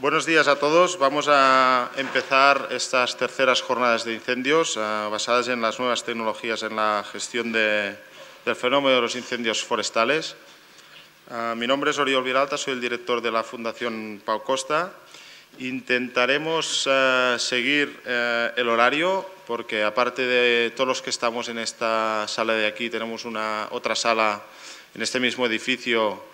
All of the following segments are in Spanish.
Buenos días a todos. Vamos a empezar estas terceras jornadas de incendios uh, basadas en las nuevas tecnologías en la gestión de, del fenómeno de los incendios forestales. Uh, mi nombre es Oriol Viralta, soy el director de la Fundación Pau Costa. Intentaremos uh, seguir el horario porque aparte de todos los que estamos en esta sala de aquí, tenemos una otra sala en este mismo edificio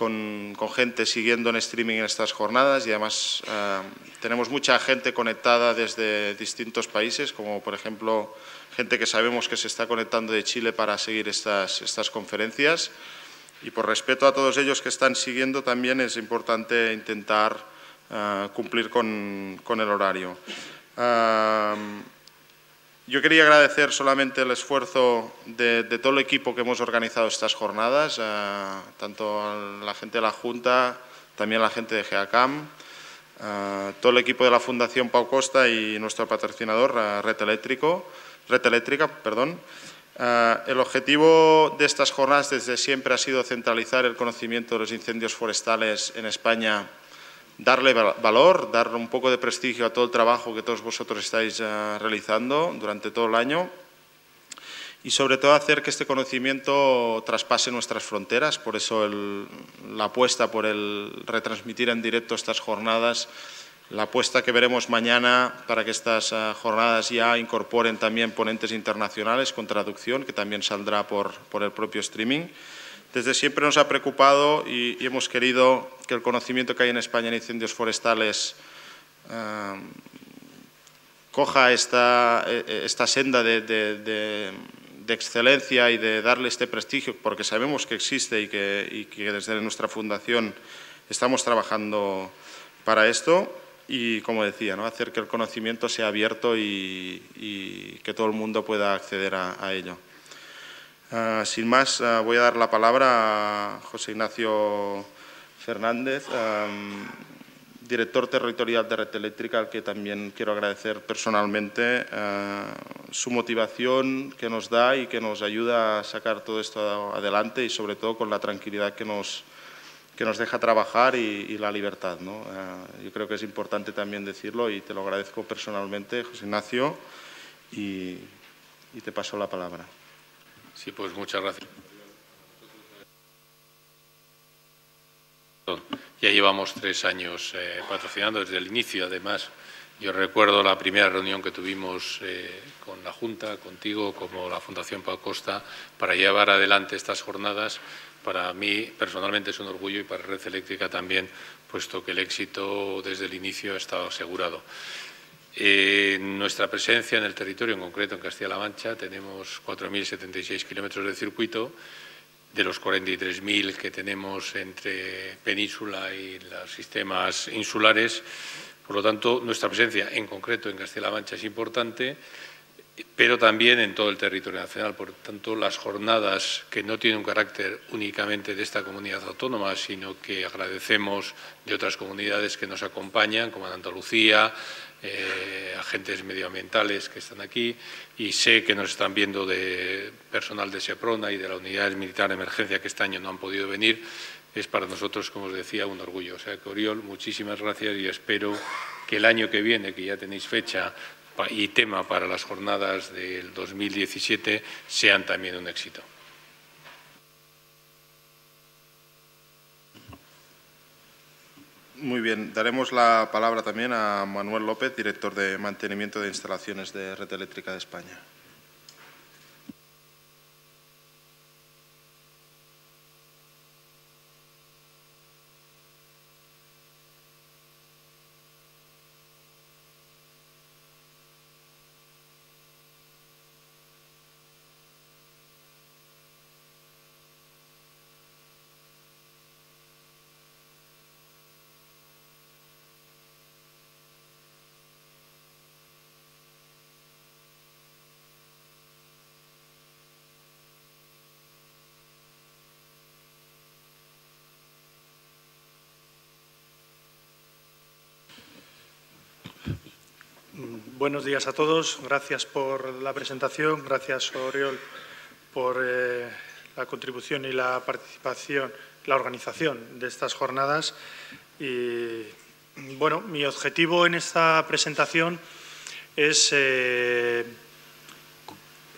con, con, gente siguiendo en streaming en estas jornadas y además eh, tenemos mucha gente conectada desde distintos países, como por ejemplo gente que sabemos que se está conectando de Chile para seguir estas, estas conferencias. Y por respeto a todos ellos que están siguiendo, también es importante intentar eh, cumplir con, con, el horario. Eh, yo quería agradecer solamente el esfuerzo de, todo el equipo que hemos organizado estas jornadas, eh, tanto a la gente de la Junta, también a la gente de GEACAM, eh, todo el equipo de la Fundación Pau Costa y nuestro patrocinador, eh, Red, Eléctrico, Red Eléctrica. Perdón. Eh, el objetivo de estas jornadas desde siempre ha sido centralizar el conocimiento de los incendios forestales en España darle valor, darle un poco de prestigio a todo el trabajo que todos vosotros estáis uh, realizando durante todo el año y sobre todo hacer que este conocimiento traspase nuestras fronteras. Por eso la apuesta por el retransmitir en directo estas jornadas, la apuesta que veremos mañana para que estas uh, jornadas ya incorporen también ponentes internacionales con traducción, que también saldrá por, por el propio streaming. Desde siempre nos ha preocupado y, hemos querido que el conocimiento que hay en España en incendios forestales eh, coja esta, esta senda de, de, excelencia y de darle este prestigio, porque sabemos que existe y que, desde nuestra fundación estamos trabajando para esto y, como decía, ¿no? hacer que el conocimiento sea abierto y, que todo el mundo pueda acceder a ello. Uh, sin más, uh, voy a dar la palabra a José Ignacio Fernández, director territorial de Red Eléctrica, al que también quiero agradecer personalmente uh, su motivación que nos da y que nos ayuda a sacar todo esto adelante y sobre todo con la tranquilidad que nos, que nos deja trabajar y, la libertad. yo creo que es importante también decirlo y te lo agradezco personalmente, José Ignacio, y te paso la palabra. Sí, pues muchas gracias. Ya llevamos tres años eh, patrocinando desde el inicio, además. Yo recuerdo la primera reunión que tuvimos eh, con la Junta, contigo, como la Fundación Pau Costa, para llevar adelante estas jornadas. Para mí, personalmente, es un orgullo y para Red Eléctrica también, puesto que el éxito desde el inicio ha estado asegurado. Eh, nuestra presencia en el territorio, en concreto en Castilla-La Mancha, tenemos 4.076 kilómetros de circuito, de los 43.000 que tenemos entre península y los sistemas insulares. Por lo tanto, nuestra presencia, en concreto en Castilla-La Mancha, es importante, pero también en todo el territorio nacional. Por tanto, las jornadas que no tienen un carácter únicamente de esta comunidad autónoma, sino que agradecemos de otras comunidades que nos acompañan, como en Andalucía, eh, agentes medioambientales que están aquí y sé que nos están viendo de personal de SEPRONA y de la Unidad Militar de Emergencia que este año no han podido venir. Es para nosotros, como os decía, un orgullo. O sea que, Oriol, muchísimas gracias y espero que el año que viene, que ya tenéis fecha y tema para las jornadas del 2017, sean también un éxito. Muy bien, daremos la palabra también a Manuel López, director de mantenimiento de instalaciones de Red Eléctrica de España. Buenos días a todos. Gracias por la presentación. Gracias, Oriol, por eh, la contribución y la participación, la organización de estas jornadas. Y bueno, mi objetivo en esta presentación es eh,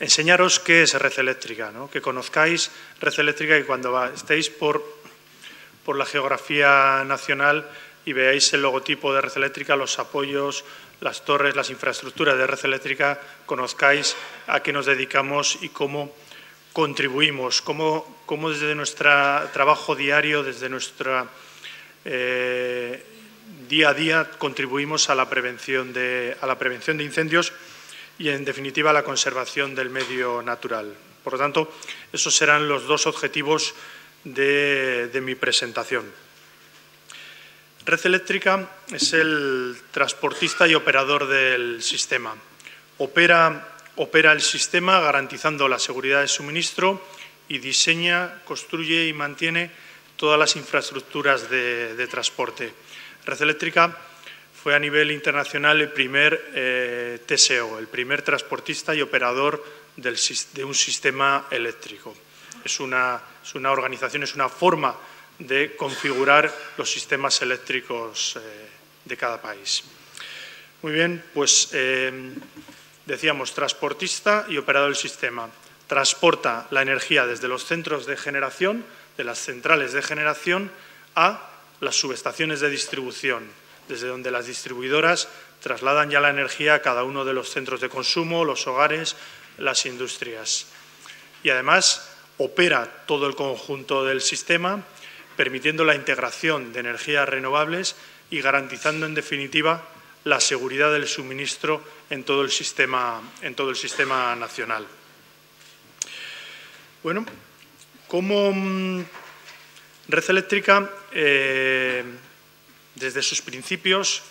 enseñaros qué es red eléctrica, que conozcáis red eléctrica y cuando estéis por, por la geografía nacional y veáis el logotipo de red eléctrica, los apoyos, las torres, las infraestructuras de red eléctrica, conozcáis a qué nos dedicamos y cómo contribuimos, cómo, cómo desde nuestro trabajo diario, desde nuestra eh, día a día contribuimos a la, prevención de, a la prevención de incendios y, en definitiva, a la conservación del medio natural. Por lo tanto, esos serán los dos objetivos de mi presentación. Red Eléctrica es el transportista y operador del sistema. Opera, opera el sistema garantizando la seguridad de suministro y diseña, construye y mantiene todas las infraestructuras de, transporte. Red Eléctrica fue a nivel internacional el primer eh, TSO, el primer transportista y operador de un sistema eléctrico. Es una, es una organización, es una forma de configurar los sistemas eléctricos eh, de cada país. Muy bien, pues eh, decíamos transportista y operador del sistema. Transporta la energía desde los centros de generación, de las centrales de generación, a las subestaciones de distribución, desde donde las distribuidoras trasladan ya la energía a cada uno de los centros de consumo, los hogares, las industrias. Y además opera todo el conjunto del sistema permitiendo la integración de energías renovables y garantizando, en definitiva, la seguridad del suministro en todo el sistema, nacional. Bueno, como mm, Red Eléctrica, eh, desde sus principios,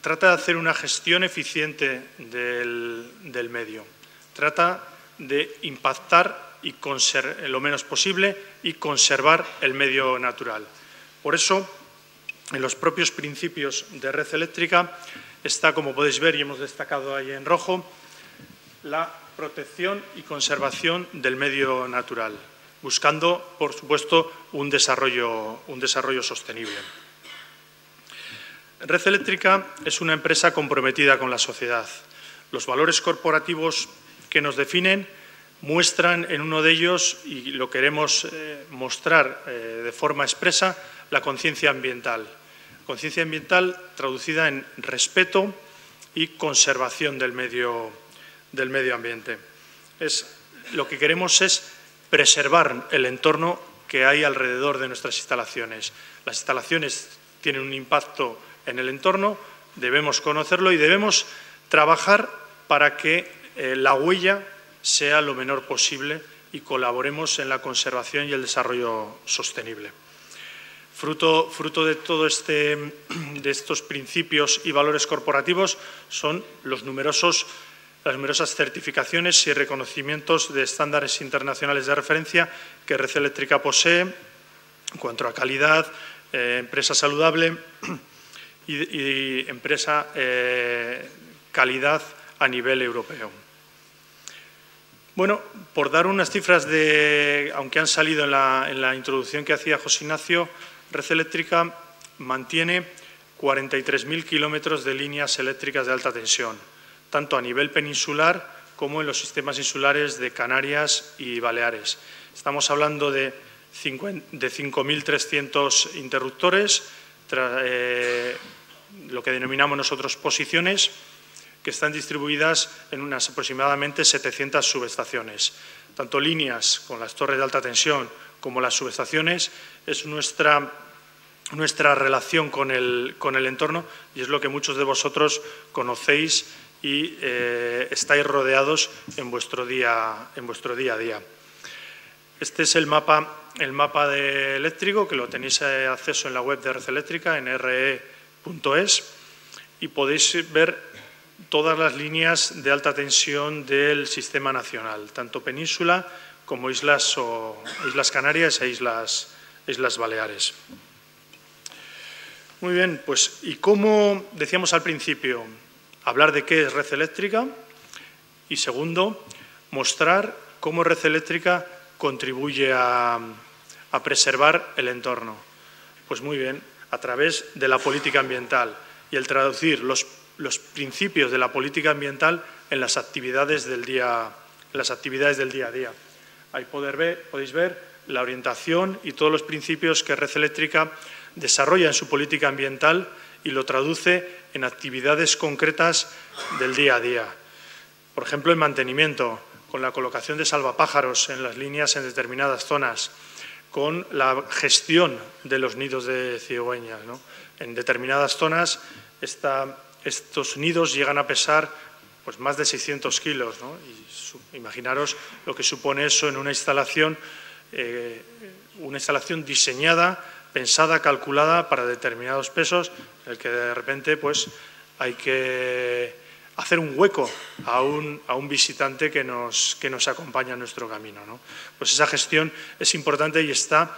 trata de hacer una gestión eficiente del medio. Trata de impactar y lo menos posible y conservar el medio natural. Por eso, en los propios principios de red eléctrica está, como podéis ver y hemos destacado ahí en rojo, la protección y conservación del medio natural, buscando, por supuesto, un desarrollo, un desarrollo sostenible. Red Eléctrica es una empresa comprometida con la sociedad. Los valores corporativos que nos definen muestran en uno de ellos, y lo queremos eh, mostrar eh, de forma expresa, la conciencia ambiental. Conciencia ambiental traducida en respeto y conservación del medio, del medio ambiente. Es, lo que queremos es preservar el entorno que hay alrededor de nuestras instalaciones. Las instalaciones tienen un impacto en el entorno, debemos conocerlo y debemos trabajar para que eh, la huella sea lo menor posible y colaboremos en la conservación y el desarrollo sostenible. Fruto, de todos este, de estos principios y valores corporativos son los numerosos, las numerosas certificaciones y reconocimientos de estándares internacionales de referencia que Red Eléctrica posee en cuanto a calidad, eh, empresa saludable y, empresa eh, calidad a nivel europeo. Bueno, por dar unas cifras de, aunque han salido en la, introducción que hacía José Ignacio, Red Eléctrica mantiene 43.000 kilómetros de líneas eléctricas de alta tensión, tanto a nivel peninsular como en los sistemas insulares de Canarias y Baleares. Estamos hablando de 5.300 interruptores, eh, lo que denominamos nosotros posiciones, que están distribuidas en unas aproximadamente 700 subestaciones. Tanto líneas con las torres de alta tensión como las subestaciones es nuestra, nuestra relación con el, con el entorno y es lo que muchos de vosotros conocéis y eh, estáis rodeados en vuestro, día, en vuestro día a día. Este es el mapa, el mapa de eléctrico, que lo tenéis eh, acceso en la web de Red Eléctrica, en re.es, y podéis ver todas las líneas de alta tensión del sistema nacional, tanto península como islas, o, islas Canarias e islas, islas Baleares. Muy bien, pues y como decíamos al principio, hablar de qué es red eléctrica y segundo, mostrar cómo red eléctrica contribuye a, a preservar el entorno. Pues muy bien, a través de la política ambiental y el traducir los, los principios de la política ambiental en las actividades del día, las actividades del día a día. Ahí podéis ver la orientación y todos los principios que Red Eléctrica desarrolla en su política ambiental y lo traduce en actividades concretas del día a día. Por ejemplo, el mantenimiento, con la colocación de salvapájaros en las líneas en determinadas zonas, con la gestión de los nidos de cigüeñas. En determinadas zonas estos nidos llegan a pesar pues, más de 600 kilos. Y imaginaros lo que supone eso en una instalación, eh, una instalación diseñada, pensada, calculada para determinados pesos, en el que de repente pues, hay que hacer un hueco a un, visitante que nos, que nos, acompaña en nuestro camino. Pues esa gestión es importante y está,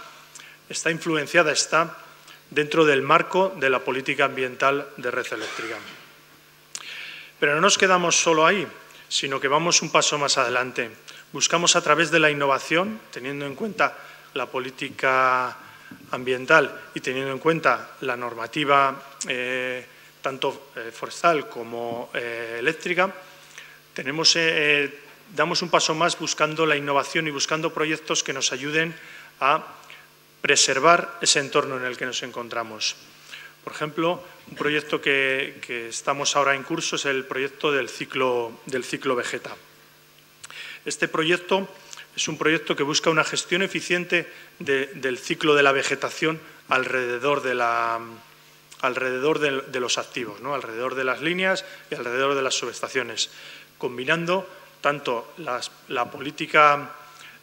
está influenciada, está dentro del marco de la política ambiental de red eléctrica. Pero no nos quedamos solo ahí, sino que vamos un paso más adelante. Buscamos a través de la innovación, teniendo en cuenta la política ambiental y teniendo en cuenta la normativa eh, tanto eh, forestal como eh, eléctrica, tenemos, damos un paso más buscando la innovación y buscando proyectos que nos ayuden a preservar ese entorno en el que nos encontramos. Por ejemplo, un proyecto que, estamos ahora en curso es el proyecto del ciclo, del ciclo Vegeta. Este proyecto es un proyecto que busca una gestión eficiente del ciclo de la vegetación alrededor de, la, alrededor de, los activos, ¿no? alrededor de las líneas y alrededor de las subestaciones, combinando tanto la política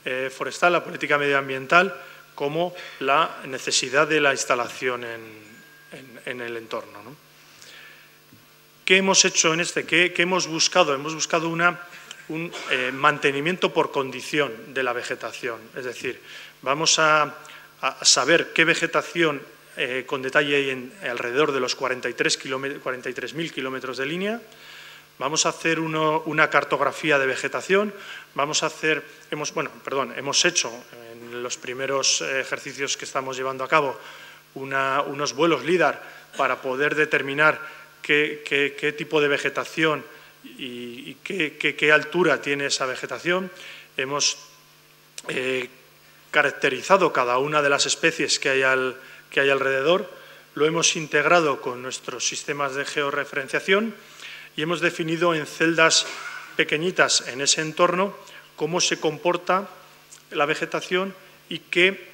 eh, forestal, la política medioambiental, como la necesidad de la instalación en, el entorno. ¿Qué hemos hecho en este? ¿Qué, hemos buscado? Hemos buscado un eh, mantenimiento por condición de la vegetación, es decir, vamos a, saber qué vegetación eh, con detalle hay alrededor de los 43.000 kilómetros de línea, vamos a hacer una cartografía de vegetación, vamos a hacer, hemos, bueno, perdón, hemos hecho en los primeros ejercicios que estamos llevando a cabo unos vuelos LIDAR para poder determinar qué, tipo de vegetación y, qué, altura tiene esa vegetación. Hemos eh, caracterizado cada una de las especies que hay, que hay alrededor, lo hemos integrado con nuestros sistemas de georreferenciación y hemos definido en celdas pequeñitas en ese entorno cómo se comporta la vegetación y qué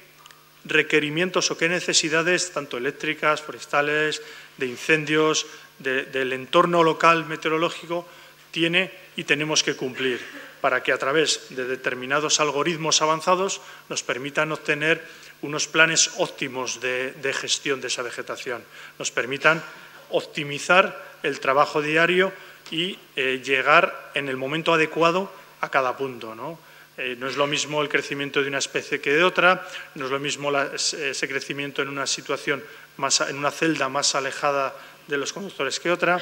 requerimientos o qué necesidades, tanto eléctricas, forestales, de incendios, del entorno local meteorológico, tiene y tenemos que cumplir para que a través de determinados algoritmos avanzados nos permitan obtener unos planes óptimos de, gestión de esa vegetación, nos permitan optimizar el trabajo diario y eh, llegar en el momento adecuado a cada punto. ¿no? Eh, no es lo mismo el crecimiento de una especie que de otra, no es lo mismo ese crecimiento en una situación, más, en una celda más alejada de los conductores que otra,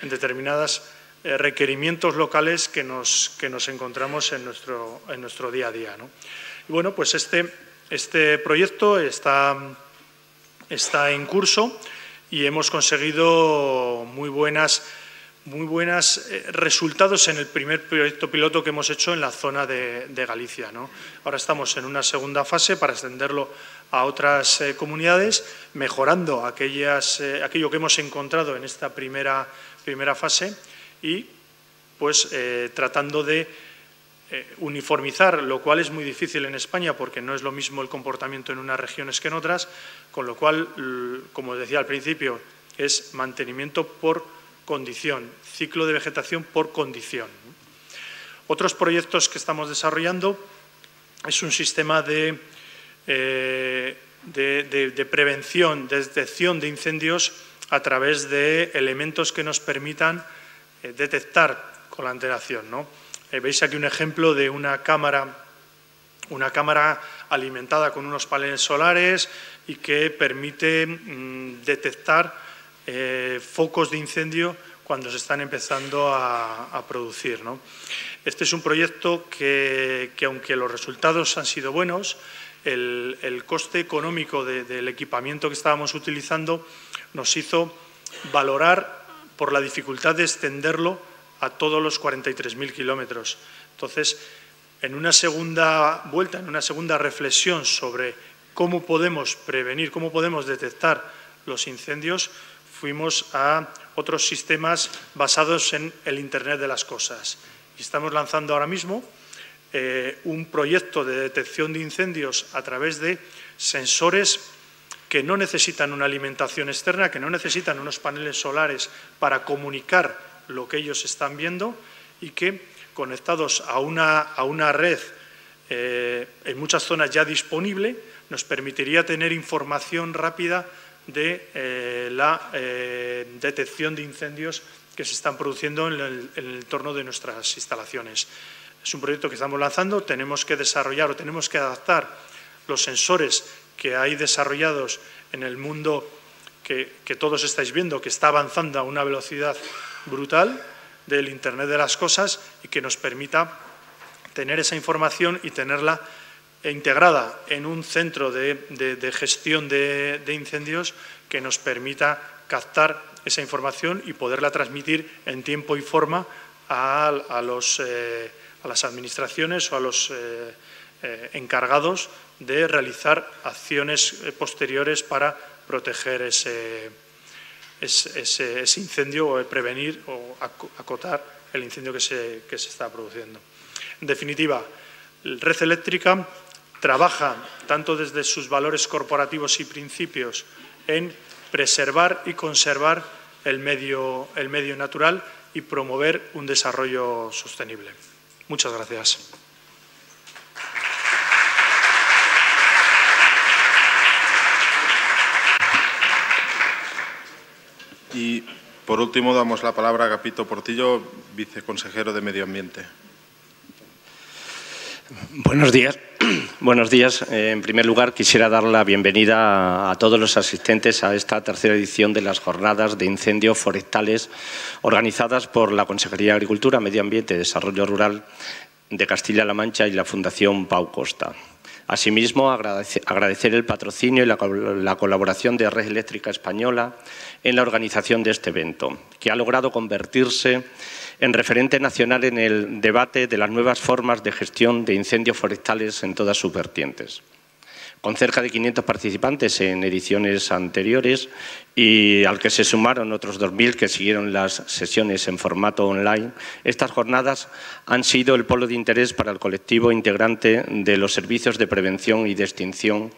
en determinados eh, requerimientos locales que nos, que nos encontramos en nuestro, en nuestro día a día. Y bueno, pues este, este proyecto está, está en curso y hemos conseguido muy buenas muy buenos eh, resultados en el primer proyecto piloto que hemos hecho en la zona de, Galicia. Ahora estamos en una segunda fase para extenderlo a otras eh, comunidades, mejorando eh, aquello que hemos encontrado en esta primera, primera fase y pues tratando de uniformizar, lo cual es muy difícil en España porque no es lo mismo el comportamiento en unas regiones que en otras, con lo cual, como decía al principio, es mantenimiento por condición, ciclo de vegetación por condición. Otros proyectos que estamos desarrollando es un sistema de, eh, de, prevención, de detección de incendios a través de elementos que nos permitan eh, detectar con la antelación. ¿no? Eh, veis aquí un ejemplo de una cámara, una cámara alimentada con unos paneles solares y que permite mm, detectar eh, focos de incendio cuando se están empezando a, producir. Este es un proyecto que, aunque los resultados han sido buenos, el, coste económico del equipamiento que estábamos utilizando nos hizo valorar por la dificultad de extenderlo a todos los 43.000 kilómetros. Entonces, en una segunda vuelta, en una segunda reflexión sobre cómo podemos prevenir, cómo podemos detectar los incendios, fuimos a otros sistemas basados en el Internet de las Cosas. Y estamos lanzando ahora mismo eh, un proyecto de detección de incendios a través de sensores que no necesitan una alimentación externa, que no necesitan unos paneles solares para comunicar lo que ellos están viendo y que conectados a una, a una red eh, en muchas zonas ya disponible, nos permitiría tener información rápida de eh, la eh, detección de incendios que se están produciendo en el, en el, entorno de nuestras instalaciones. Es un proyecto que estamos lanzando, tenemos que desarrollar o tenemos que adaptar los sensores que hay desarrollados en el mundo que, que todos estáis viendo, que está avanzando a una velocidad brutal, del Internet de las Cosas y que nos permita tener esa información y tenerla integrada en un centro de, gestión de, incendios que nos permita captar esa información y poderla transmitir en tiempo y forma a, eh, las administraciones o a los eh, eh, encargados de realizar acciones posteriores para proteger ese, ese, incendio o prevenir o acotar el incendio que se, que se está produciendo. En definitiva, Red Eléctrica trabaja tanto desde sus valores corporativos y principios en preservar y conservar el medio, natural y promover un desarrollo sostenible. Muchas gracias. Y por último damos la palabra a Capito Portillo, viceconsejero de Medio Ambiente. Buenos días. Buenos días. Eh, en primer lugar, quisiera dar la bienvenida a todos los asistentes a esta tercera edición de las jornadas de incendios forestales organizadas por la Consejería de Agricultura, Medio Ambiente y Desarrollo Rural de Castilla-La Mancha y la Fundación Pau Costa. Asimismo, agradecer el patrocinio y la colaboración de Red Eléctrica Española en la organización de este evento, que ha logrado convertirse en referente nacional en el debate de las nuevas formas de gestión de incendios forestales en todas sus vertientes con cerca de 500 participantes en ediciones anteriores y al que se sumaron otros 2.000 que siguieron las sesiones en formato online, estas jornadas han sido el polo de interés para el colectivo integrante de los servicios de prevención y de extinción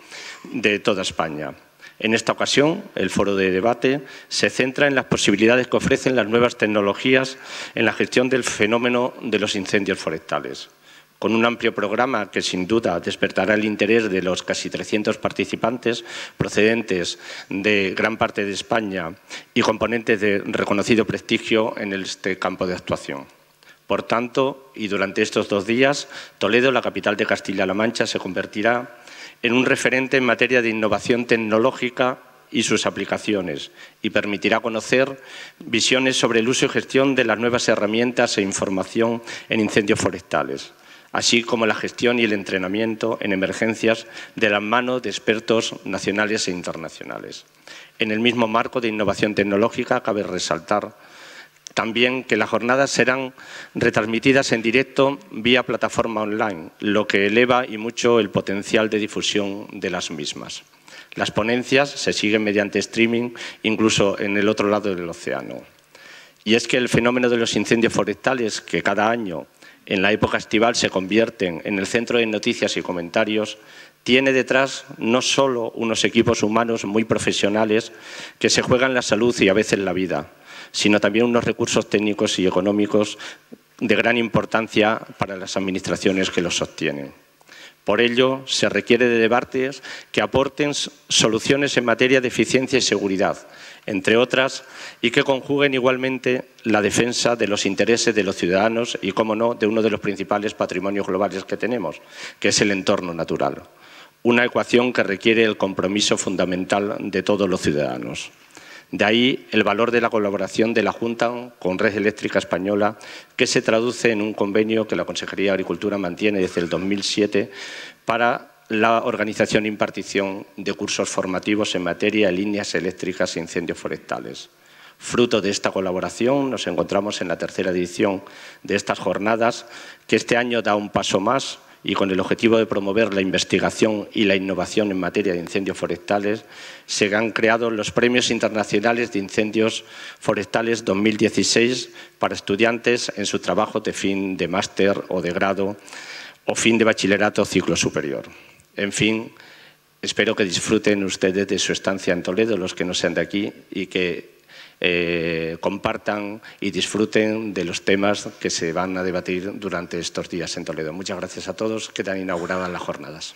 de toda España. En esta ocasión, el foro de debate se centra en las posibilidades que ofrecen las nuevas tecnologías en la gestión del fenómeno de los incendios forestales con un amplio programa que sin duda despertará el interés de los casi 300 participantes procedentes de gran parte de España y componentes de reconocido prestigio en este campo de actuación. Por tanto, y durante estos dos días, Toledo, la capital de Castilla-La Mancha, se convertirá en un referente en materia de innovación tecnológica y sus aplicaciones y permitirá conocer visiones sobre el uso y gestión de las nuevas herramientas e información en incendios forestales así como la gestión y el entrenamiento en emergencias de la mano de expertos nacionales e internacionales. En el mismo marco de innovación tecnológica, cabe resaltar también que las jornadas serán retransmitidas en directo vía plataforma online, lo que eleva y mucho el potencial de difusión de las mismas. Las ponencias se siguen mediante streaming, incluso en el otro lado del océano. Y es que el fenómeno de los incendios forestales, que cada año en la época estival se convierten en el centro de noticias y comentarios, tiene detrás no solo unos equipos humanos muy profesionales que se juegan la salud y a veces la vida, sino también unos recursos técnicos y económicos de gran importancia para las administraciones que los sostienen. Por ello, se requiere de debates que aporten soluciones en materia de eficiencia y seguridad, entre otras, y que conjuguen igualmente la defensa de los intereses de los ciudadanos y, como no, de uno de los principales patrimonios globales que tenemos, que es el entorno natural. Una ecuación que requiere el compromiso fundamental de todos los ciudadanos. De ahí el valor de la colaboración de la Junta con Red Eléctrica Española, que se traduce en un convenio que la Consejería de Agricultura mantiene desde el 2007 para la organización e impartición de cursos formativos en materia de líneas eléctricas e incendios forestales. Fruto de esta colaboración nos encontramos en la tercera edición de estas jornadas, que este año da un paso más y con el objetivo de promover la investigación y la innovación en materia de incendios forestales, se han creado los Premios Internacionales de Incendios Forestales 2016 para estudiantes en su trabajo de fin de máster o de grado o fin de bachillerato ciclo superior. En fin, espero que disfruten ustedes de su estancia en Toledo, los que no sean de aquí, y que eh, compartan y disfruten de los temas que se van a debatir durante estos días en Toledo. Muchas gracias a todos. Quedan inauguradas las jornadas.